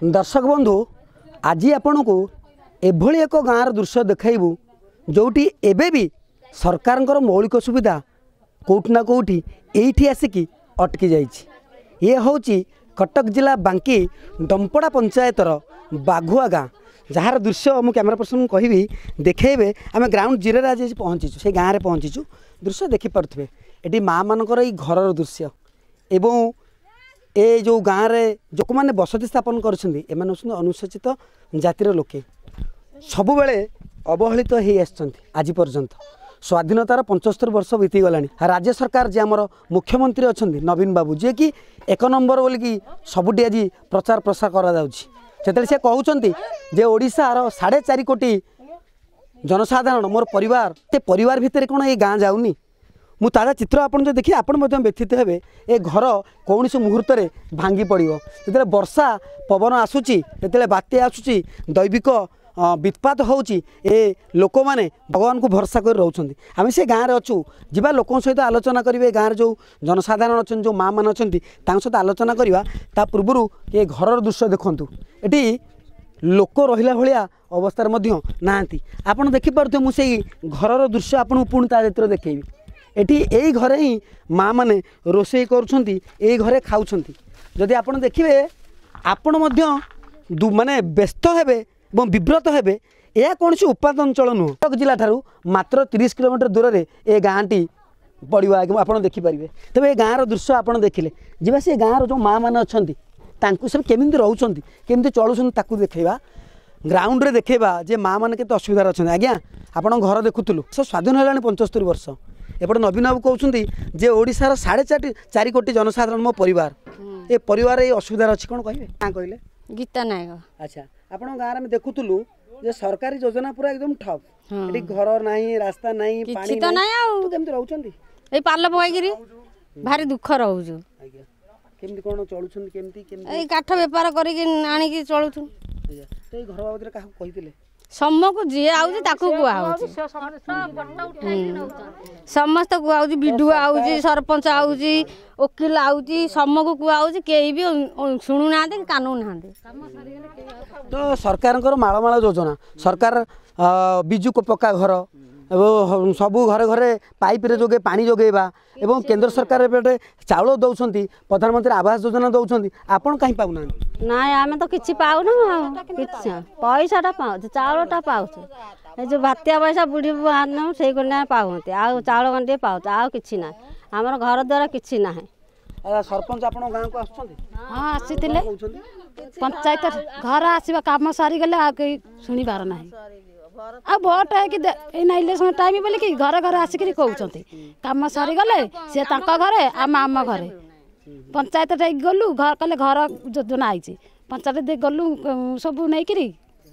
ଦର୍ଶକ ବନ୍ଧୁ ଆଜି ଆପଣଙ୍କୁ ଏଭଳି ଏକ ଗାଁର ଦୃଶ୍ୟ ଦେଖାଇବୁ ଯେଉଁଠି ଏବେ ବି ସରକାରଙ୍କର ମୌଳିକ ସୁବିଧା କେଉଁଠି ନା କେଉଁଠି ଏଇଠି ଆସିକି ଅଟକି ଯାଇଛି। ଇଏ ହେଉଛି କଟକ ଜିଲ୍ଲା ବାଙ୍କି ଡମ୍ପଡ଼ା ପଞ୍ଚାୟତର ବାଘୁଆ ଗାଁ। ଯାହାର ଦୃଶ୍ୟ ମୁଁ କ୍ୟାମେରା ପର୍ସନକୁ କହିବି ଦେଖେଇବେ ଆମେ ଗ୍ରାଉଣ୍ଡ ଜିରୋରେ ଆଜି ପହଞ୍ଚିଛୁ ସେଇ ଗାଁରେ ପହଞ୍ଚିଛୁ। ଦୃଶ୍ୟ ଦେଖିପାରୁଥିବେ। ଏଠି ମାଆମାନଙ୍କର ଏଇ ଘରର ଦୃଶ୍ୟ। ଏବଂ ଏ ଯେଉଁ ଗାଁରେ ଲୋକମାନେ ବସତି ସ୍ଥାପନ କରିଛନ୍ତି ଏମାନେ ହେଉଛନ୍ତି ଅନୁସୂଚିତ ଜାତିର ଲୋକେ ସବୁବେଳେ ଅବହେଳିତ ହେଇ ଆସିଛନ୍ତି ଆଜି ପର୍ଯ୍ୟନ୍ତ ସ୍ୱାଧୀନତାର ପଞ୍ଚସ୍ତରୀ ବର୍ଷ ବିତିଗଲାଣି ରାଜ୍ୟ ସରକାର ଯେ ଆମର ମୁଖ୍ୟମନ୍ତ୍ରୀ ଅଛନ୍ତି ନବୀନ ବାବୁ ଯିଏକି ଏକ ନମ୍ବର ବୋଲିକି ସବୁଠି ଆଜି ପ୍ରଚାର ପ୍ରସାର କରାଯାଉଛି ସେତେବେଳେ ସେ କହୁଛନ୍ତି ଯେ ଓଡ଼ିଶାର ସାଢ଼େ ଚାରି କୋଟି ଜନସାଧାରଣ ମୋର ପରିବାର ସେ ପରିବାର ଭିତରେ କ'ଣ ଏଇ ଗାଁ ଯାଉନି? ମୁଁ ତାଜା ଚିତ୍ର ଆପଣ ଯଦି ଦେଖିବେ ଆପଣ ମଧ୍ୟ ବ୍ୟଥିତ ହେବେ ଏ ଘର କୌଣସି ମୁହୂର୍ତ୍ତରେ ଭାଙ୍ଗି ପଡ଼ିବ। ଯେତେବେଳେ ବର୍ଷା ପବନ ଆସୁଛି ଯେତେବେଳେ ବାତ୍ୟା ଆସୁଛି ଦୈବିକ ବିତ୍ପାତ ହେଉଛି ଏ ଲୋକମାନେ ଭଗବାନଙ୍କୁ ଭରସା କରି ରହୁଛନ୍ତି। ଆମେ ସେ ଗାଁରେ ଅଛୁ। ଯିବା ଲୋକଙ୍କ ସହିତ ଆଲୋଚନା କରିବେ ଏ ଗାଁରେ ଯେଉଁ ଜନସାଧାରଣ ଅଛନ୍ତି ଯେଉଁ ମାଆମାନେ ଅଛନ୍ତି ତାଙ୍କ ସହିତ ଆଲୋଚନା କରିବା ତା ପୂର୍ବରୁ ଏ ଘରର ଦୃଶ୍ୟ ଦେଖନ୍ତୁ। ଏଠି ଲୋକ ରହିଲା ଭଳିଆ ଅବସ୍ଥାରେ ମଧ୍ୟ ନାହାନ୍ତି। ଆପଣ ଦେଖିପାରୁଥିବେ ମୁଁ ସେଇ ଘରର ଦୃଶ୍ୟ ଆପଣଙ୍କୁ ପୁଣି ତା ଚିତ୍ର ଦେଖେଇବି। ଏଠି ଏଇ ଘରେ ହିଁ ମାଆମାନେ ରୋଷେଇ କରୁଛନ୍ତି ଏଇ ଘରେ ଖାଉଛନ୍ତି ଯଦି ଆପଣ ଦେଖିବେ ଆପଣ ମଧ୍ୟ ଦୁ- ମାନେ ବ୍ୟସ୍ତ ହେବେ ଏବଂ ବିବ୍ରତ ହେବେ ଏହା କୌଣସି ଉପାତ ଅଞ୍ଚଳ ନୁହଁ। କଟକ ଜିଲ୍ଲାଠାରୁ ମାତ୍ର ତିରିଶ କିଲୋମିଟର ଦୂରରେ ଏ ଗାଁଟି ପଡ଼ିବ ଆଜ୍ଞା ଆପଣ ଦେଖିପାରିବେ। ତେବେ ଏ ଗାଁର ଦୃଶ୍ୟ ଆପଣ ଦେଖିଲେ। ଯିବା ସେ ଗାଁର ଯେଉଁ ମାଆମାନେ ଅଛନ୍ତି ତାଙ୍କୁ ସବୁ କେମିତି ରହୁଛନ୍ତି କେମିତି ଚଳୁଛନ୍ତି ତାକୁ ଦେଖେଇବା। ଗ୍ରାଉଣ୍ଡରେ ଦେଖେଇବା ଯେ ମାଆମାନେ କେତେ ଅସୁବିଧାରେ ଅଛନ୍ତି। ଆଜ୍ଞା ଆପଣଙ୍କ ଘର ଦେଖୁଥିଲୁ। ସେ ସ୍ୱାଧୀନ ହେଲାଣି ପଞ୍ଚସ୍ତରୀ ବର୍ଷ। ଏପଟେ ନବୀନ ବାବୁ କହୁଛନ୍ତି ଯେ ଓଡ଼ିଶାର ସାଢ଼େ ଚାରି ଚାରି କୋଟି ଜନସାଧାରଣ ମୋ ପରିବାର। ଏ ପରିବାର ଏଇ ଅସୁବିଧାରେ ଅଛି କ'ଣ କହିବେ? କାଁ କହିଲେ? ଗୀତା ନାୟକ। ଆଚ୍ଛା ଆପଣଙ୍କ ଗାଁରେ ଆମେ ଦେଖୁଥିଲୁ ଯେ ସରକାରୀ ଯୋଜନା ପୁରା ଏକଦମ ଠପ୍। ହଁ। ଏଠି ଘର ନାହିଁ ରାସ୍ତା ନାହିଁ କିଛି ପାଣି ତ ନାହିଁ। ଆଉ। ତ କେମିତି ରହୁଛନ୍ତି? ଏଇ ପାଲ ପକାଇକିରି ଭାରି ଦୁଃଖ ରହୁଛୁ। ଆଜ୍ଞା। କେମିତି କ'ଣ ଚଳୁଛନ୍ତି କେମିତି କେମିତି? ଏଇ କାଠ ବେପାର କରିକି ଆଣିକି ଚଳୁଛୁ। ଆଜ୍ଞା। ତ ଏଇ ଘର ବାବଦରେ କାହାକୁ କହିଥିଲେ? ସମକୁ ଯିଏ ଆଉଛି ତାକୁ କୁହା ହଉଛି। ସମସ୍ତେ କୁହା ହଉଛି ବିଡୁଆ ଆଉଛି ସରପଞ୍ଚ ଆଉଛି ଓକିଲ ଆଉଛି ସମକୁ କୁହା ହଉଛି କେହି ବି ଶୁଣୁନାହାନ୍ତି କି କାନୁନାହାନ୍ତି ତ ସରକାରଙ୍କର ମାଳମାଳ ଯୋଜନା ସରକାର ବିଜୁ ପକ୍କା ଘର ଏବଂ ସବୁ ଘରେ ଘରେ ପାଇପ୍ରେ ଯୋଗେ ପାଣି ଯୋଗେଇବା ଏବଂ କେନ୍ଦ୍ର ସରକାର ଏବେ ଚାଉଳ ଦେଉଛନ୍ତି ପ୍ରଧାନମନ୍ତ୍ରୀ ଆବାସ ଯୋଜନା ଦେଉଛନ୍ତି ଆପଣ କାହିଁ ପାଉନାହାନ୍ତି? ନାଇଁ ଆମେ ତ କିଛି ପାଉନୁ ଆଉ। କିଛି ପଇସାଟା ପାଉଛୁ ଚାଉଳଟା ପାଉଛୁ। ଏ ଯେଉଁ ବାତ୍ୟା ପଇସା ବୁଢ଼ୀ ଆଣୁ ସେଇ କନ୍ୟା ପାଉଛନ୍ତି ଆଉ ଚାଉଳ ଗଣ୍ଡିଏ ପାଉଛୁ ଆଉ କିଛି ନାହିଁ। ଆମର ଘର ଦ୍ୱାରା କିଛି ନାହିଁ। ଆଜ୍ଞା, ସରପଞ୍ଚ ଆପଣଙ୍କ ଗାଁକୁ ଆସୁଛନ୍ତି? ହଁ ଆସିଥିଲେ। କହୁଛନ୍ତି? ପଞ୍ଚାୟତ ଘର ଆସିବା କାମ ସରିଗଲେ ଆଉ କେହି ଶୁଣିବାର ନାହିଁ। ଆଉ ଭୋଟ ହେଇକି ଦେ- ଏଇନା ଇଲେକ୍ସନ ଟାଇମ୍ ବୋଲିକି ଘରେ ଘରେ ଆସିକିରି କହୁଛନ୍ତି। କାମ ସରିଗଲେ ସେ ତାଙ୍କ ଘରେ ଆମେ ଆମ ଘରେ। ପଞ୍ଚାୟତ ଯାଇକି ଗଲୁ ଘର କହିଲେ ଘର ଯୋଜନା ଆଇଛି ପଞ୍ଚାୟତ ଦେଇ ଗଲୁ ଉଁ, ସବୁ ନେଇକିରି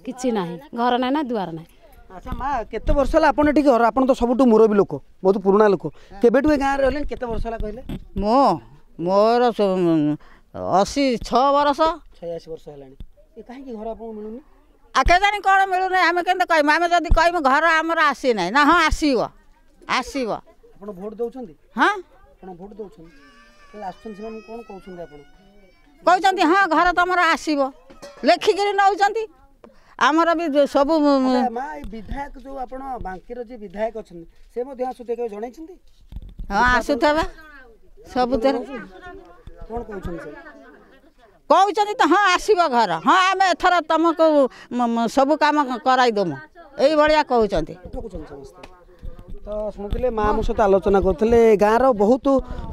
କିଛି ନାହିଁ ଘର ନାହିଁ ନା ଦୁଆର ନାହିଁ। ଆଚ୍ଛା ମା କେତେ ବର୍ଷ ହେଲା ଆପଣ ଏଠିକି ଘର? ଆପଣ ତ ସବୁଠୁ ମୁରବୀ ଲୋକ ବହୁତ ପୁରୁଣା ଲୋକ। କେବେଠୁ ଏ ଗାଁରେ ରହିଲେଣି? କେତେ ବର୍ଷ ହେଲା କହିଲେ? ମୁଁ ମୋର ସ- ଅଶୀ ଛଅ ବର୍ଷ। ଛୟାଅଶୀ ବର୍ଷ ହେଲାଣି। ଏ କାହିଁକି ଘର ଆପଣଙ୍କୁ ମିଳୁନି? ଆଉ କେଜାଣି କ'ଣ ମିଳୁନାହିଁ ଆମେ କେମିତି କହିବୁ ଆମେ ଯଦି କହିବୁ ଘର ଆମର ଆସିନାହିଁ ନା ହଁ ଆସିବ ଆସିବ। ଆପଣ ଭୋଟ ଦେଉଛନ୍ତି? ହଁ। ଆପଣ ଭୋଟ ଦେଉଛନ୍ତି? ତାହେଲେ ଆସୁଛନ୍ତି ସେମାନେ କ'ଣ କହୁଛନ୍ତି ଆପଣ? କହୁଛନ୍ତି ହଁ ଘର ତମର ଆସିବ। ଲେଖିକିରି ନେଉଛନ୍ତି। ଆମର ବି ଯୋ- ସବୁ ଆଚ୍ଛା, ମା ଏଇ ବିଧାୟକ ଯୋଉ ଆପଣ ବାଙ୍କିର ଯିଏ ବିଧାୟକ ଅଛନ୍ତି ସେ ମଧ୍ୟ ଆସୁଥିବେ କେବେ ଜଣାଇଛନ୍ତି? ହଁ ଆସୁଥିବେ। ସବୁଥିରେ। କ'ଣ କହୁଛନ୍ତି ସେ? କହୁଛନ୍ତି ତ ହଁ ଆସିବ ଘର। ହଁ ଆମେ ଏଥର ତମକୁ ମ- ମ- ସବୁ କାମ କରାଇଦେମୁ ଏଇଭଳିଆ କହୁଛନ୍ତି। ଠକୁଛନ୍ତି ସମସ୍ତେ? ତ ଶୁଣୁଥିଲେ ମା ଆମ ସହିତ ଆଲୋଚନା କରୁଥିଲେ। ଗାଁର ବହୁତ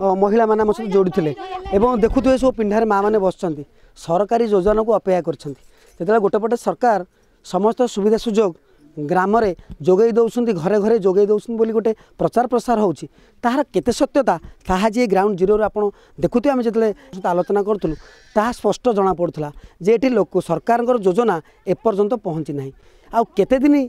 ଅ, ମହିଳାମାନେ ଆମ ସହିତ ଯୋଡ଼ିଥିଲେ ଏବଂ ଦେଖୁଥିବେ ସବୁ ପିଣ୍ଡାରେ ମାଆମାନେ ବସିଛନ୍ତି। ସରକାରୀ ଯୋଜନାକୁ ଅପେକ୍ଷା କରିଛନ୍ତି। ଯେତେବେଳେ ଗୋଟେ ପଟେ ସରକାର ସମସ୍ତ ସୁବିଧା ସୁଯୋଗ ଗ୍ରାମରେ ଯୋଗାଇ ଦେଉଛନ୍ତି ଘରେ ଘରେ ଯୋଗାଇ ଦେଉଛନ୍ତି ବୋଲି ଗୋଟେ ପ୍ରଚାର ପ୍ରସାର ହେଉଛି ତାହାର କେତେ ସତ୍ୟତା ତାହା ଯିଏ ଗ୍ରାଉଣ୍ଡ ଜିରୋରୁ ଆପଣ ଦେଖୁଥିବେ ଆମେ ଯେତେବେଳେ ସହିତ ଆଲୋଚନା କରୁଥିଲୁ ତାହା ସ୍ପଷ୍ଟ ଜଣାପଡ଼ୁଥିଲା ଯେ ଏଠି ଲୋକ ସରକାରଙ୍କର ଯୋଜନା ଏପର୍ଯ୍ୟନ୍ତ ପହଞ୍ଚି ନାହିଁ। ଆଉ କେତେ ଦିନ ଏ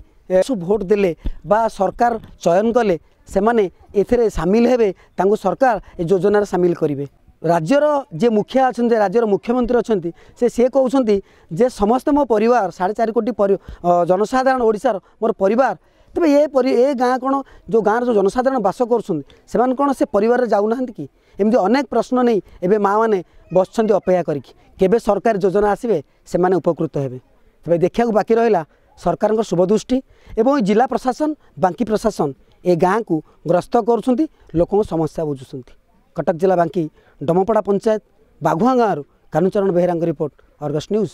ସବୁ ଭୋଟ ଦେଲେ ବା ସରକାର ଚୟନ କଲେ ସେମାନେ ଏଥିରେ ସାମିଲ ହେବେ ତାଙ୍କୁ ସରକାର ଏ ଯୋଜନାରେ ସାମିଲ କରିବେ। ରାଜ୍ୟର ଯିଏ ମୁଖିଆ ଅଛନ୍ତି ରାଜ୍ୟର ମୁଖ୍ୟମନ୍ତ୍ରୀ ଅଛନ୍ତି ସେ ସିଏ କହୁଛନ୍ତି ଯେ ସମସ୍ତେ ମୋ ପରିବାର ସାଢ଼େ ଚାରି କୋଟି ଜନସାଧାରଣ ଓଡ଼ିଶାର ମୋର ପରିବାର ତେବେ ଏ ପରି ଏ ଗାଁ କ'ଣ ଯେଉଁ ଗାଁର ଯେଉଁ ଜନସାଧାରଣ ବାସ କରୁଛନ୍ତି ସେମାନେ କ'ଣ ସେ ପରିବାରରେ ଯାଉନାହାନ୍ତି କି? ଏମିତି ଅନେକ ପ୍ରଶ୍ନ ନେଇ ଏବେ ମାଆମାନେ ବସିଛନ୍ତି ଅପେକ୍ଷା କରିକି। କେବେ ସରକାରୀ ଯୋଜନା ଆସିବେ ସେମାନେ ଉପକୃତ ହେବେ। ତେବେ ଦେଖିବାକୁ ବାକି ରହିଲା ସରକାରଙ୍କ ଶୁଭଦୃଷ୍ଟି ଏବଂ ଏ ଜିଲ୍ଲା ପ୍ରଶାସନ ବାଙ୍କି ପ୍ରଶାସନ ଏ ଗାଁକୁ ଗ୍ରସ୍ତ କରୁଛନ୍ତି ଲୋକଙ୍କ ସମସ୍ୟା ବୁଝୁଛନ୍ତି। କଟକ ଜିଲ୍ଲା ବାଙ୍କି ଡମପଡ଼ା ପଞ୍ଚାୟତ ବାଘୁଆ ଗାଁରୁ କାହ୍ନୁଚରଣ ବେହେରାଙ୍କ ରିପୋର୍ଟ ଅର୍ଗସ୍ ନ୍ୟୁଜ୍।